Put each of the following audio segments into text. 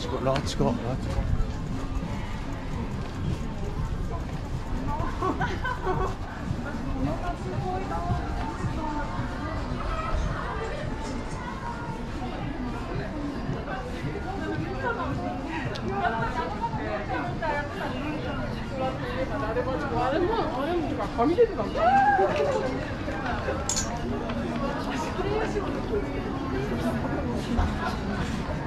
ラーチかラーチか「場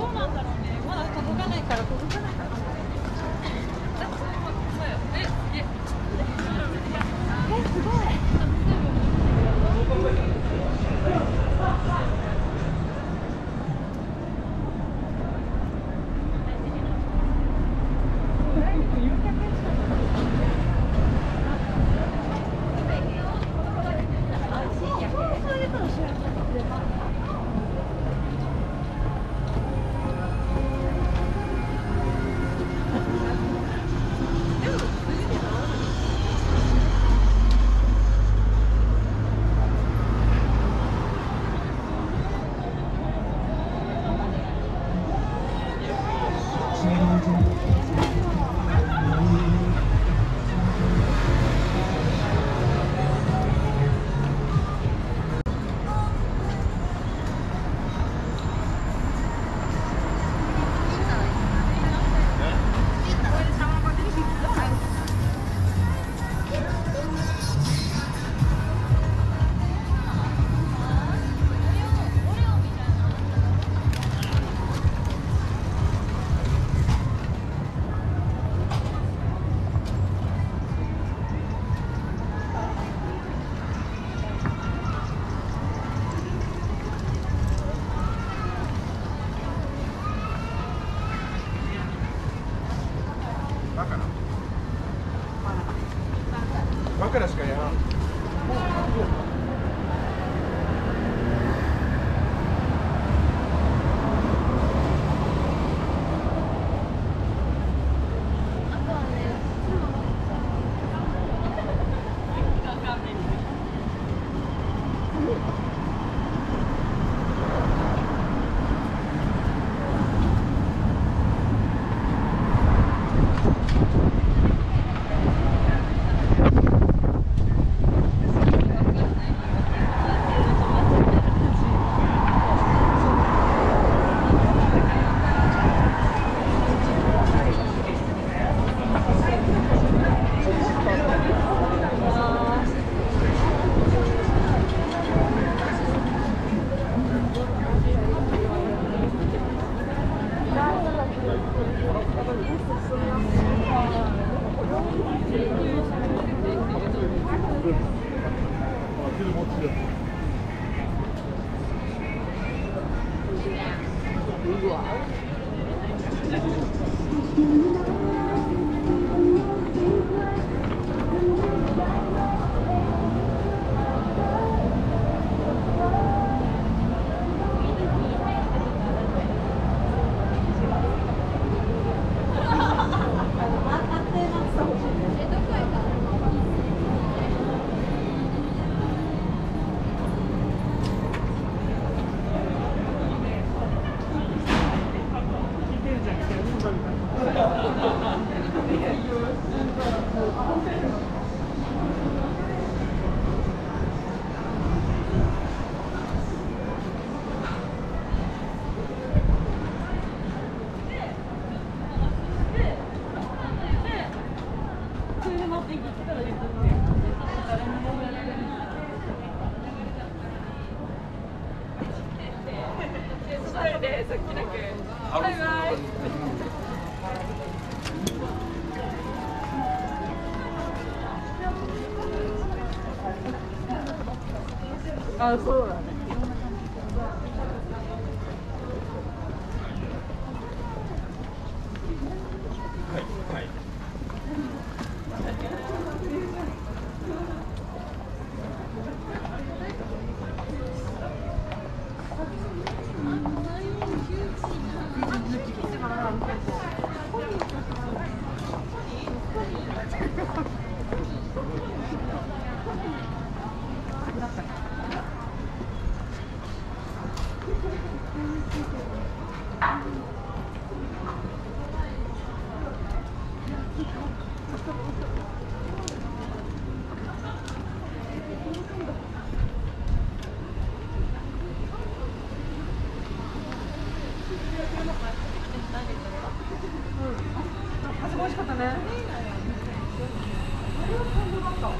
どうなんだろうね。まだ届かないから届かないから。あ、そうだね。しかったね。あれは感動だった。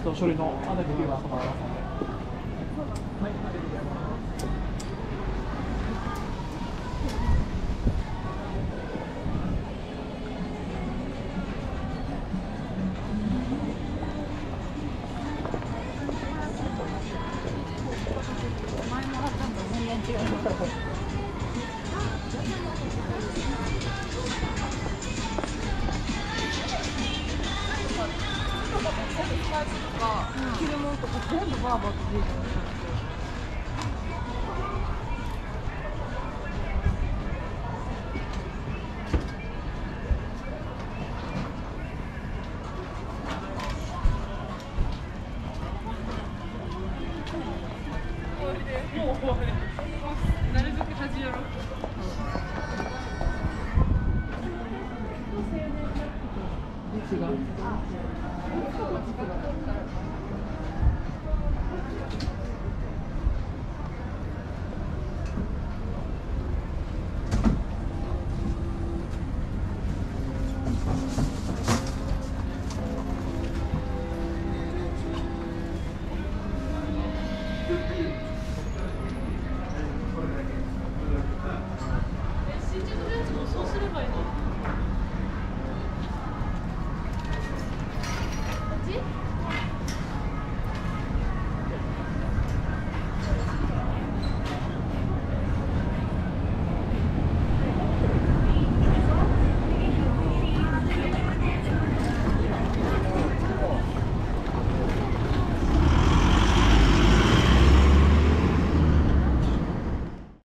と処理の穴だけは